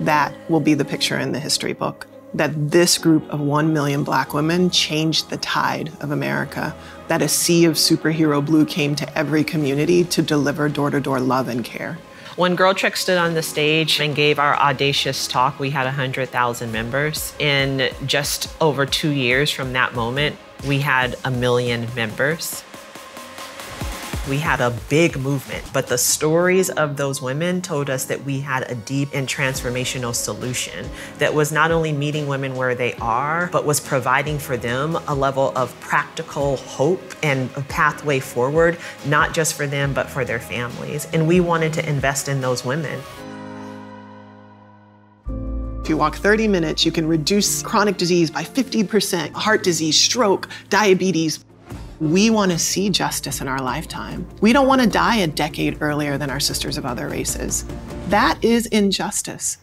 that will be the picture in the history book. That this group of 1 million black women changed the tide of America. That a sea of superhero blue came to every community to deliver door to door love and care. When GirlTrek stood on the stage and gave our audacious talk, we had 100,000 members. In just over two years from that moment, we had a million members. We had a big movement, but the stories of those women told us that we had a deep and transformational solution that was not only meeting women where they are, but was providing for them a level of practical hope and a pathway forward, not just for them, but for their families. And we wanted to invest in those women. If you walk 30 minutes, you can reduce chronic disease by 50%, heart disease, stroke, diabetes, we want to see justice in our lifetime. We don't want to die a decade earlier than our sisters of other races. That is injustice.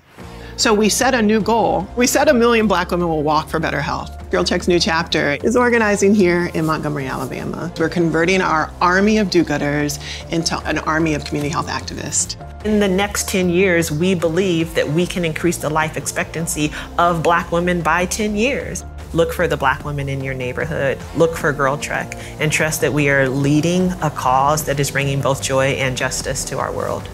So we set a new goal. We said a million black women will walk for better health. GirlTrek's new chapter is organizing here in Montgomery, Alabama. We're converting our army of do-gooders into an army of community health activists. In the next 10 years, we believe that we can increase the life expectancy of black women by 10 years. Look for the black women in your neighborhood. Look for GirlTrek and trust that we are leading a cause that is bringing both joy and justice to our world.